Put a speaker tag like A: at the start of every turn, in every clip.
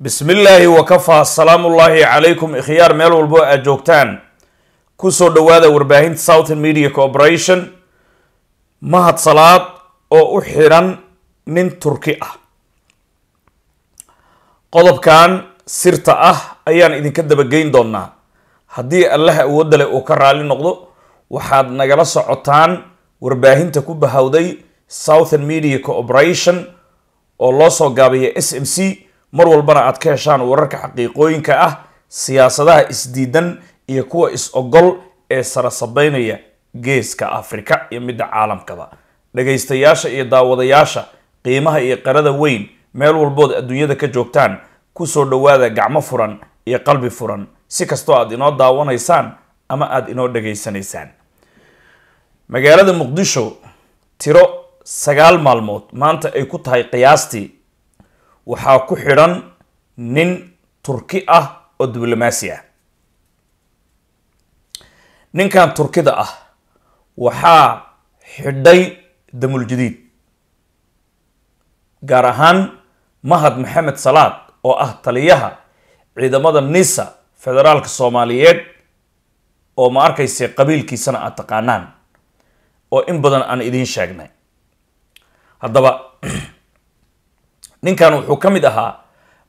A: bismi illaahi wakafaa salaamullaahi calaykum ikhyaar meel walbo aad joogtaan. Kusoo dhowaada warbaahinta southern media corporation. Mahad salaad oo u xidhan nin turki ah. Qodobkan sirta ah ayaan idinka dabageyn doonaa haddii allaha awoodda leh uu ka raali noqdo waxaad nagala socotaan warbaahinta ku bahawday southern media corporation oo loo soo gaabiya s m c mar walbana aad ka heshaan wararka xaqiiqooyinka ah siyaasadaha isdiidan iyo kuwa is-ogol ee sarasabeynaya geeska afrika iyo midda caalamkaba. Dhagaystayaasha iyo daawadayaasha qiimaha iyo qarada weyn meel walbood adduunyada ka joogtaan ku soo dhowaada gacmo furan iyo qalbi furan. Si kastoo aad inoo daawanaysaan ama aada inoo dhageysanaysaan magaalada muqdisho tiro sagaal maalmood maanta ay ku tahay qiyaastii waxaa ku xidhan nin turki ah oo diblomaasi ah. Ninkan turkida ah waxaa xidhay damuljadiid gaar ahaan mahad maxamed salaad oo ah taliyaha ciidamada nisa federaalka soomaaliyeed oo ma arkayse qabiilkiisana aad taqaanaan oo in badan aan idiin sheegnay. Haddaba ninkan wuxuu ka mid ahaa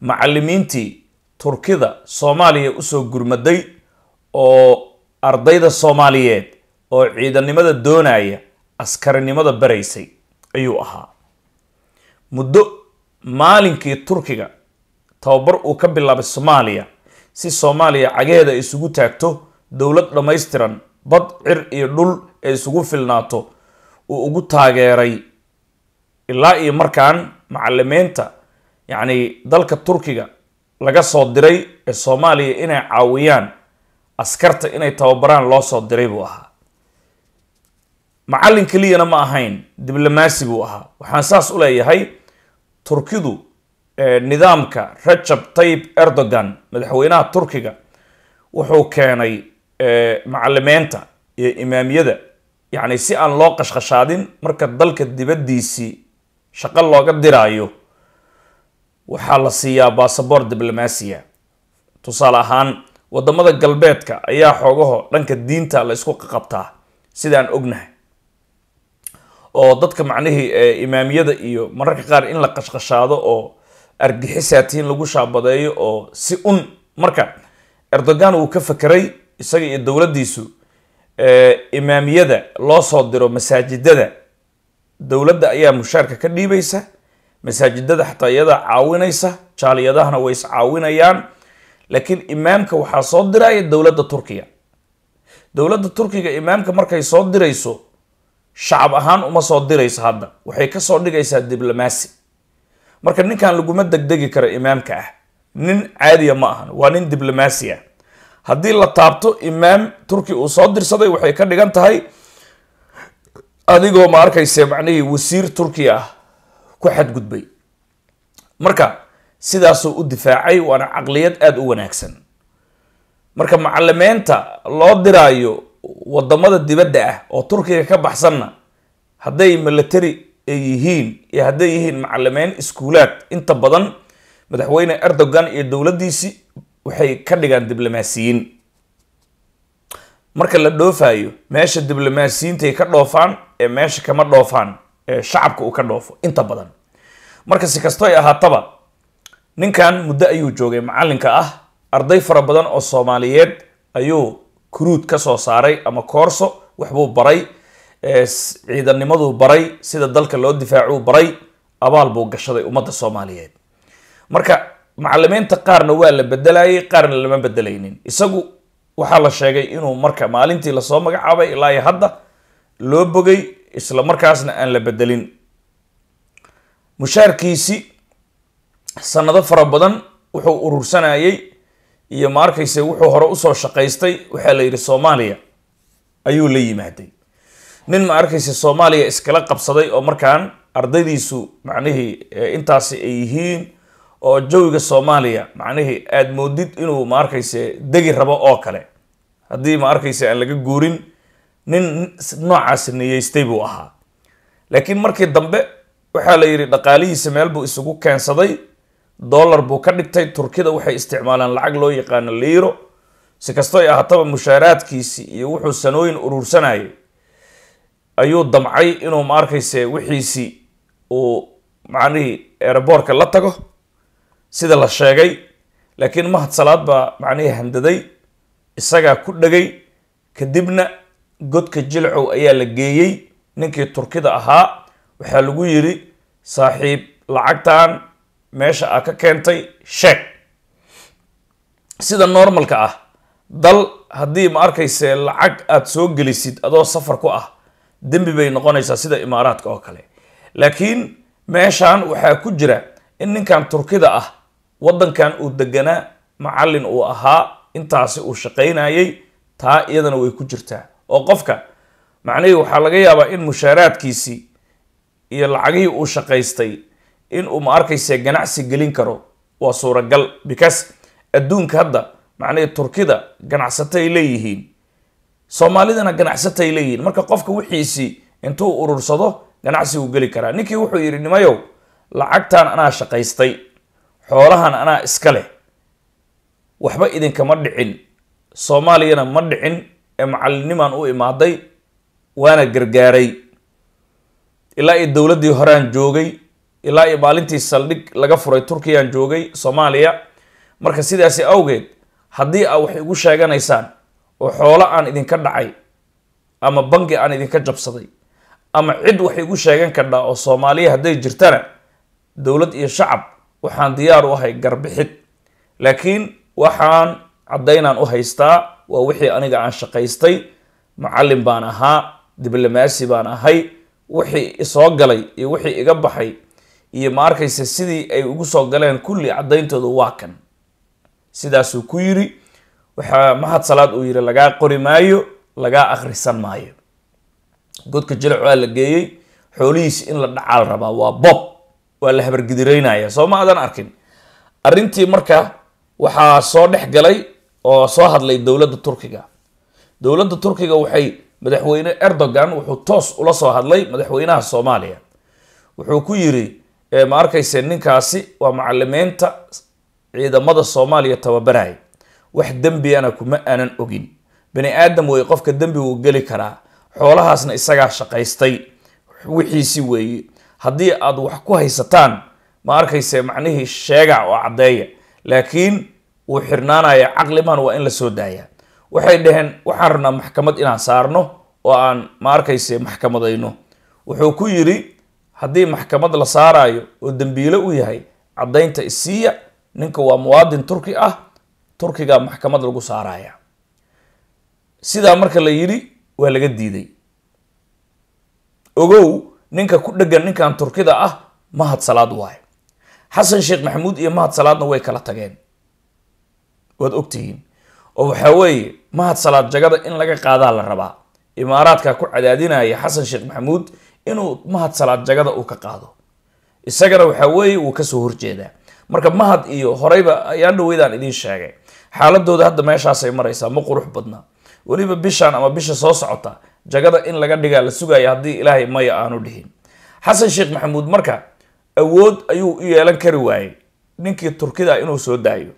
A: macalimiintii turkida soomaaliya u soo gurmaday oo ardayda soomaaliyeed oo ciidanimada doonaya askarinimada baraysay ayuu ahaa. Muddo maalinkii turkiga tababar uu ka bilaabay soomaaliya si soomaaliya cagaheeda ay isugu taagto dowlad dhammaystiran bad cir iyo dhul ay isugu filnaato uu ugu taageeray ilaa iyo markaan macalimiinta yacni dalka turkiga laga soo diray ee soomaaliya inay caawiyaan askarta inay tababaraan loo soo diray buu ahaa. Macallin keliyana ma ahayn diblomaasi buu ahaa. Waxaan saas u leeyahay turkidu nidaamka rajab tayib erdogan madaxweynaha turkiga wuxuu keenay macalimiinta iyo imaamiyada yacni si aan loo qashqashaadin marka dalka dibaddiisii shaqo looga diraayo. Waxaa la siiyaa basaboor diblomaasiya. Tusaale ahaan waddamada galbeedka ayaa xoogaho dhanka diinta la isku qaqabtaa. Sidaan ognahay. Oo dadka macnihii imaamiyada iyo mararka qaar in la qashqashaado oo argixisaatiin lagu shaabadeeyo oo si un marka erdogan uu ka fakeray isaga iyo dowladdiisu imaamiyada loo soo diro masaajidada dowladda ayaa mushaarka ka dhiibaysa masaajidada xataa iyadaa caawinaysa jaaliyadahana way is caawinayaan laakiin imaamka waxaa soo diraya dowladda turkiga. Dowladda turkiga imaamka markay soo dirayso shacab ahaan uma soo dirayso hadda. Waxay ka soo dhigaysaa diblomaasi. Marka ninkan laguma degdegi karo imaamka ah nin caadiya ma ahan waa nin diblomaasi ah. Haddii la taabto imaam turki uu soo dirsaday waxay ka dhigan tahay adigoo ma arkayse macnihii wasiir turkiya ah ku xadgudbay. Marka sidaasuu u difaacay waana caqliyad aada u wanaagsan. Marka macalimiinta loo diraayo waddamada dibadda ah oo turkiga ka baxsanna hadday military ay yihiin iyo hadday yihiin macalimiin iskuulaad inta badan madaxweyne erdogan iyo dowladdiisii waxay ka dhigaan diblomaasiyiin marka la dhoofayo meesha diblomaasiyiintay ka dhoofaan ee meesha kama dhoofaan ee shacabka uu ka dhoofo inta badan. Marka si kasto ay ahaataba ninkan muddo ayuu joogay macalinka ah arday fara badan oo soomaaliyeed ayuu kuruud ka soo saaray ama koorso waxbuu baray ciidannimaduu baray sida dalka loo difaacuu baray abaal buu gashaday ummadda soomaaliyeed. Marka macalimiinta qaarna waa la bedelayay qaarna lama bedelaynin isagu waxaa la sheegay inuu marka maalintii la soo magacaabay ilaa iyo hadda loo bogay isla markaasna aan la bedelin. Mushaarkiisi sanado fara badan wuxuu urursanayay iyo ma arkayse wuxuu hore u soo shaqaystay waxaa la yidhi soomaaliya ayuu la yimaaday. Nin ma arkayse soomaaliya iskala qabsaday oo markaan ardaydiisu macnihii intaasi ay yihiin oo jawiga soomaaliya macnihii aada moodid inuu ma arkayse degi rabo oo kale. Haddii ma arkayse aan laga guurin nin noocaasi niyeystay buu ahaa. Laakiin markii dambe waxaa la yidhi dhaqaalihiisa meel buu isugu keensaday dollar buu ka dhigtay turkida waxay isticmaalaan lacag loo yaqaano liiro. Si kastoy ahaataba mushaaraadkiisii iyo wuxuu sanooyin urursanayay ayuu damcay inuu ma arkayse wixiisii uu macnihii eeraboorka la tago sida la sheegay laakiin mahad salaad baa macnihii handaday isagaa ku dhegay kadibna godka jilcow ayaa la geeyey ninkii turkida ahaa waxaa lagu yiri saaxiib lacagtan meesha aa ka keentay sheeg. Sida normalka ah dal haddii ma arkayse lacag aada soo gelisid adoo safar ku ah dembi bay noqonaysaa sida imaaraadka oo kale. Laakiin meeshan waxaa ku jira in ninkan turkida ah waddankan uu deganaa macallin uu ahaa intaasi uu shaqaynayay taa iyadana way ku jirtaa. Oo qofka macnihii waxaa laga yaabaa in mushaaraadkiisii iyo lacagihii uu shaqaystay in uu ma arkayse ganacsi gelin karo waa suuragal. Because adduunka hadda macnihii turkida ganacsatay leeyihiin soomaalidana ganacsatay leeyihiin. Marka qofka wixiisii intuu urursado ganacsi uu geli karaa. Ninkii wuxuu yidhi nimayow lacagtan anaa shaqaystay xoolahan anaa iska leh waxba idinkama dhicin. Soomaaliyana ma dhicin ee macalinimaan u imaaday waana gargaaray. Ilaa iyo dowladdii horean joogay ilaa iyo maalintii saldhig laga furay turkiyaan joogay soomaaliya. Marka sidaasi awgeed haddii aa wax igu sheeganaysaan oo xoolo aan idinka dhacay ama bangi aan idinka jabsaday ama cid wax igu sheegan kardhaa oo soomaaliya hadday jirtana dowlad iyo shacab waxaan diyaar u ahay garbixid. Laakiin waxaan caddaynaan u haystaa waa wixii aniga aan shaqaystay. Macallin baan ahaa diblomaasi baan ahay wixii isoo galay iyo wixii iga baxay iyo ma arkayse sidii ay ugu soo galeen kulli caddayntooda waa kan. Sidaasuu ku yiri waxaa mahad salaad uu yiri lagaa qori maayo lagaa akhrisan maayo. Godka jilic waa la geeyey xoolihiisi in la dhacaal rabaa waa bob waa la habargidiraynaya. Soo ma adan arkin? Arrintii marka waxaa soo dhex galay oo soo hadlay dowladda turkiga. Dowladda turkiga waxay madaxweyne erdogan wuxuu toos ula soo hadlay madaxweynaha soomaaliya. Wuxuu ku yiri ma arkayse ninkaasi? Waa macalimiinta ciidamada soomaaliya tababaraya wax dembiyana kuma aanan ogin. Bani aadam wey qofka dembi wuu geli karaa. Xoolahaasna isagaa shaqaystay. Wixiisi weeye haddii aad wax ku haysataan ma arkayse macnihii sheega oo caddeeya laakiin wuu xirnaanaya caqliman waa in la soo daaya waxay dhaheen waxaan rabnaa maxkamad inaan saarno oo aan ma arkayse maxkamadayno. Wuxuu ku yiri haddii maxkamad la saarayo oo dembiile u yahay caddaynta isiiya ninka waa muwaadin turki ah turkiga maxkamad lagu saaraya sidaa marka la yidhi waa laga diiday ogow ninka ku dhegan ninkan turkida ah mahad salaad waayo. Xasan sheekh maxamuud iyo mahad salaadna way kala tageen. Waad ogtihiin. Oo waxaa weeye mahad salaad jagada in laga qaadaa la rabaa. Imaaraadka ku cadaadinaya xasan sheekh maxamuud inuu mahad salaad jagada uu ka qaado. Isagana waxaa weeye wuu ka soo horjeedaa. Marka mahad iyo horeyba ayaan dhaweydaan idiin sheegay. Xaaladooda hadda meeshaasay maraysaa ma qurux badna. Weliba bishaan ama bisha soo socota jagada in laga dhigaa la sugaya haddii ilaahay maya aanu dhihin. Xasan sheekh maxamuud marka awood ayuu u yeelan kari waayey ninkii turkida inuu soo daayo.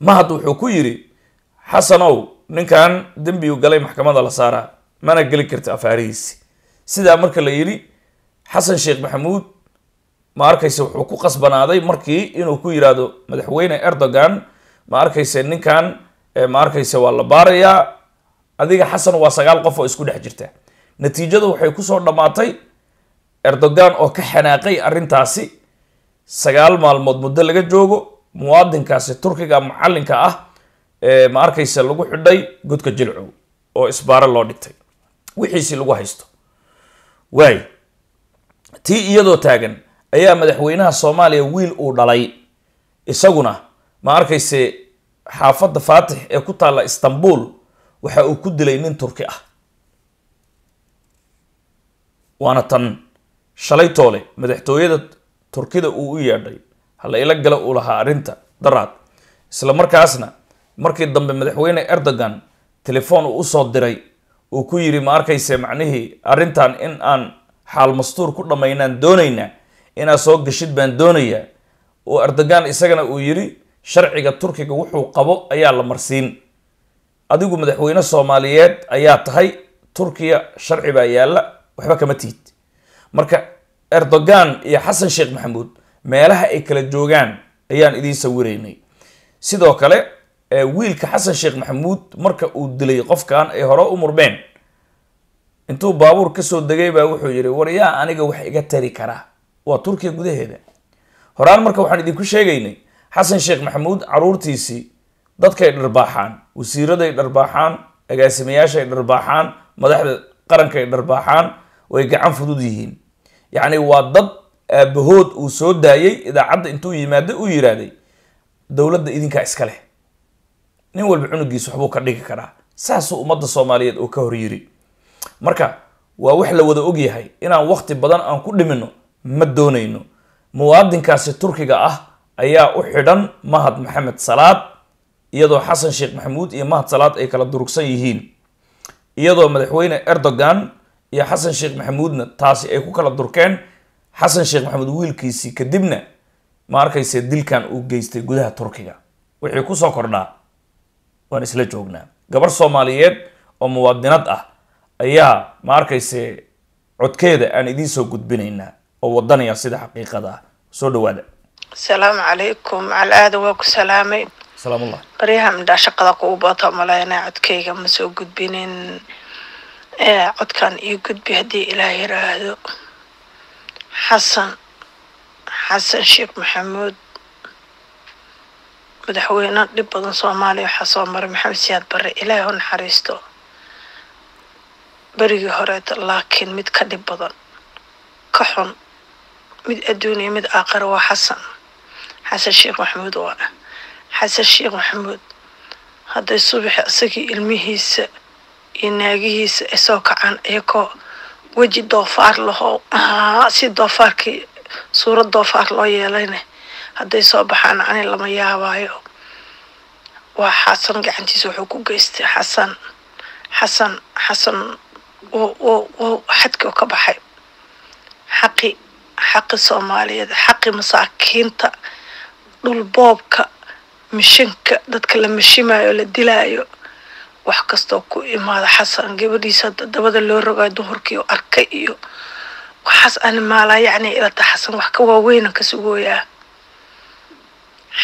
A: Mahad wuxuu ku yiri xasanow ninkan dembigu galay maxkamada la saaraa mana geli karta afaarihiisi. Sidaa marka la yidhi xasan sheekh maxamuud ma arkayse wuxuu ku qasbanaaday markii inuu ku yiraahdo madaxweyne erdogan ma arkayse ninkan ma arkayse waa la baarayaa adiga xasan waa sagaal qof oo isku dhex jirta. Natiijadu waxay ku soo dhammaatay erdogan oo ka xanaaqay arrintaasi. Sagaal maalmood muddo laga joogo muwaadinkaasi turkiga macallinka ah ma arkayse lagu xidhay godka jilcow oo isbaaro loo dhigtay. Wixiisii lagu haysto. Waay tii iyadoo taagan ayaa madaxweynaha soomaaliya wiil uu dhalay. Isaguna ma arkayse xaafadda faatix ee ku taalla istanbul waxa uu ku dilay nin turki ah. Waana tan shalay toole madaxtooyada turkida uu u yeedhay hala ila gala uu lahaa arrinta daraad. Isla markaasna markii dambe madaxweyne erdogan telefoon uu u soo diray uu ku yiri ma arkayse macnihii arrintan in aan xaal mastuur ku dhammaynaan doonaynaa inaad soo gashid baan doonayaa oo erdogan isagana uu yidhi sharciga turkiga wuxuu qabo ayaa la marsiin adigu madaxweyne soomaaliyeed ayaa tahay turkiya sharci baa yaalla waxba kama tihid. Marka erdogan iyo xasan sheekh maxamuud meelaha ay kala joogaan ayaan idiin sawiraynay. Sidoo kale wiilka xasan sheekh maxamuud marka uu dilay qofkan ay hore u murmeen intuu baabuur ka soo degay baa wuxuu yidhi war yaa aniga wax iga tari karaa waa turkiya gudaheeda. Horaan marka waxaan idinku sheegaynay xasan sheekh maxamuud caruurtiisii dadkay dharbaaxaan wasiiraday dharbaaxaan agaasimayaashay dharbaaxaan madaxda qarankaay dharbaaxaan way gacan fudud yihiin. Yacni waa dad aabahood uu soo daayay idaacadda intuu yimaado uu yidhaahday dowladda idinkaa iska leh. Nin walba cunugiis waxbuu ka dhigi karaa. Saasuu ummadda soomaaliyeed oo ka hor yiri. Marka waa wax la wada ogyahay inaan wakti badan aan ku dhimino ma doonayno. Muwaadinkaasi turkiga ah ayaa u xidhan mahad maxamed salaad iyadoo xasan sheekh maxamuud iyo mahad salaad ay kala durugsan yihiin. Iyadoo madaxweyne erdogan iyo xasan sheekh maxamuudna taasi ay ku kala durkeen. Xasan sheekh maxamuud wiilkiisii kadibna ma arkayse dilkan uu geystay gudaha turkiga. Wixii ku soo kordhaa. Waan isla joognaa. Gabar soomaaliyeed oo muwaadinad ah ayaa ma arkayse codkeeda aan idiin soo gudbinaynaa oo wadanaya sida xaqiiqada. Ah soo dhawaada
B: asalaamu calaykum. Calaaada waa ku salaamay
A: سلام
B: الله قريها من داشا قلق وباطا ملاينا عد كيغا مسو قد بينين عد كان ايو قد بيهدي إلهي راهدو حسن حسن شيخ محمود مدحوينا لبضن صومالي وحسن مر محمد سياد بر إلهي هون حريستو بريغي هوريت لكن مد كدبضن كحون مد أدوني مد آخر وحسن حسن شيخ محمود وأنا حسن الشيخ محمود. هذا الصبح أسكي المهيس ينهيس أسوك عن إيكو. وجي دوفار له ها آه، سي دوفار كي صورة دوفار له يلين هذا الصبح عن عن لما يهوايو وحسن قاعد تيسو حكو قيست حسن حسن حسن. و و و حد كو كبحي. حقي حقي الصومالية حقي مساكين تا دول بوبكا. Mishinka dadka la mishimayo la dilaayo wax kastoo ku imaada xasan gabadhiisa. Dabada loo rogayo duhurkii arkay iyo waxaas ani maalaa yacni ilata xasan wax ka waaweynan ka sugooyaa.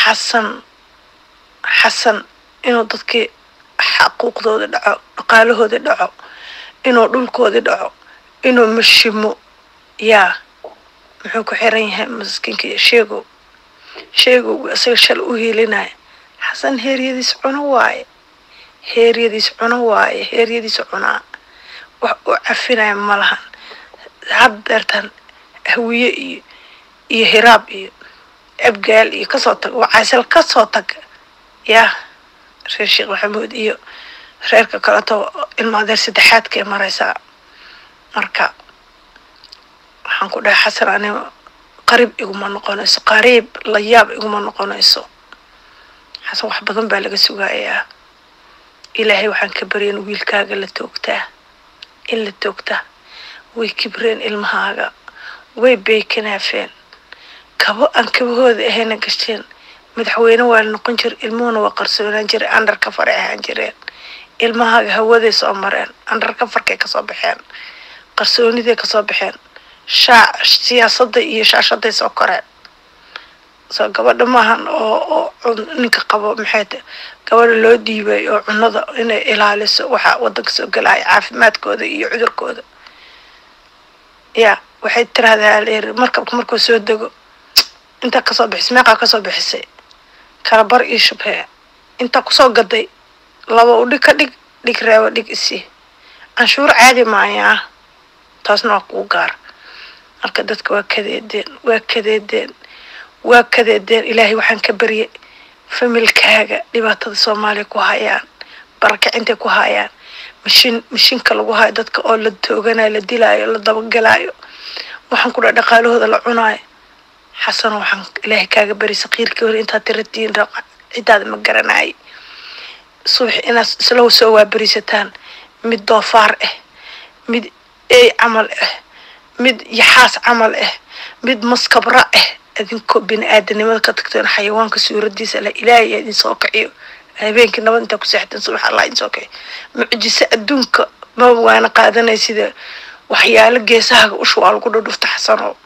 B: Xasan xasan inuu dadkii xaquuqdooda dhaco dhaqaalahoodii dhaco inuu dhulkoodii dhaco inuu mashimo yaa muxuu ku xiran yahay maskiinka sheegow sheegow isaga shal u hiilinaya xasan heeryadiis cuno waaye. Heeryadiis cuno waaye heeryadiis cunaa wax uu cafinaya ma lahan. Had deertan hawiye iyo iyo hiraab iyo abgaal iyo ka soo tag waa caysal ka soo tag. Yaa reer sheekh maxamuud iyo reerka kaleto ilma adeer saddexaadkae maraysaa marka waxaan ku dhahay xasan ani qariib iguma noqonayso qariib la yaab iguma noqonayso. Xasan wax badan baa laga sugayaa. Ilaahay waxaan ka baryan wiilkaaga la toogtaa. In la toogtaa. Way kibreen ilmahaaga. Way beykanaafeen kabo aan kabahooda ahayna gashteen. Madaxweyne waa la noqon jira ilmuhuna waa qarsoonaan jira andarka fare ahaan jireen. Ilmahaaga hawaday soo mareen andarka farkay ka soo baxeen. Qarsooniday ka soo baxeen shaa siyaasadda iyo shaashaday soo koreen soo gabadha maahan oo oo ninka qabo maxay ta? Gabadha loo dhiibay oo cunada inay ilaaliso waxaa wadanka soo galaya caafimaadkooda iyo cudurkooda. Ya waxay tiraahdaa leer markabka markuu soo dego intaa ka soo bixisay meeqaa ka soo bixisay kala bar io shubhee intaa ku soo gaday laba u dhig ka dhig dhig reebo dhig isi canshuur caadi maayaa taasna waa kuu gaar marka dadka waa kadeedeen waa kadeedeen waa kadeedeen. Ilaahay waxaan ka baryay familkaaga dhibaatada soomaaliya ku hayaan barakicintay ku hayaan. Mashin mashinka lagu hayo dadka oo la tooganayo la dilaayo la dabagalaayo. Waxaan ku dhaha dhaqaalahooda la cunaayo. Xasano waxaan ilaahay kaaga bari sakiirkii hore intaad tiratiin cidaada ma garanaay subax inaad isla soo waaberisataan mid doofaar ah mid ey camal ah mid yaxaas camal ah mid maskabra ah idinkoo bini aadanimada ka tagteen xayawaanka suuradiisa leh ilaahay idin soo kiciyo habeenkii nabad intaa ku seexateen subax allah idin soo kiciyo mucjiso adduunka ma waana qaadanay sida waxyaalo geesahaga ushu waa lagu dhudhufta xasano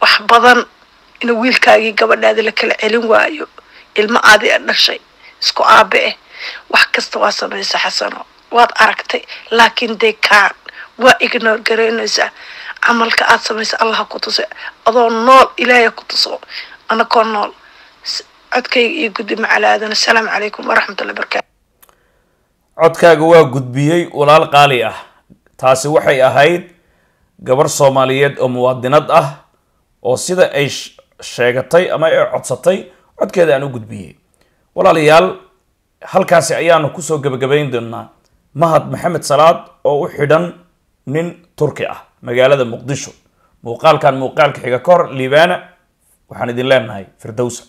B: wax badan in wiilkaagii gabadhaada la kala celin waayo ilmo aadi a dhashay isku aabe eh. Wax kasta waa samaysa xasano waad aragtay laakiin they kaan waa ignore garaynaysaa camalka aad samaysa allaha ku tusa adoo nool ilaahay ku tuso anakoo nool. Codkayga iyo guddi macalaadana asalaamu calaykum waraxmatullahi barakaatu
A: codkaaga waa gudbiyey walaal qaali ah. Taasi waxay ahayd gabar soomaaliyeed oo muwaadinad ah oo sida ay sheegatay ama ay codsatay codkeeda aan u gudbiyey. Walaalayaal halkaasi ayaanu ku soo gebagabayn doonaa mahad maxamed salaad oo u xidhan nin turki ah magaalada muqdisho. Muuqaalkan muuqaalka xiga ka liibaana waxaan idin leenahay firdowsa